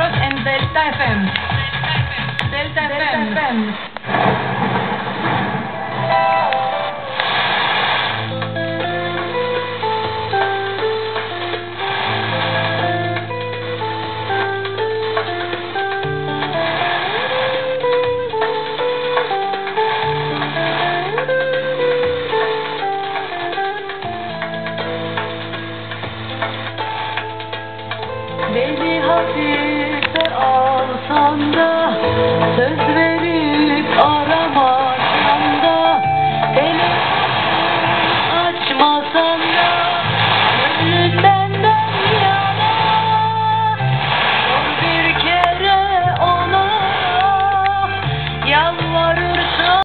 nosotros en Delta FM. Delta FM. söz verip aramasan da elini benden yana. Bir kere ona. Yalvarırım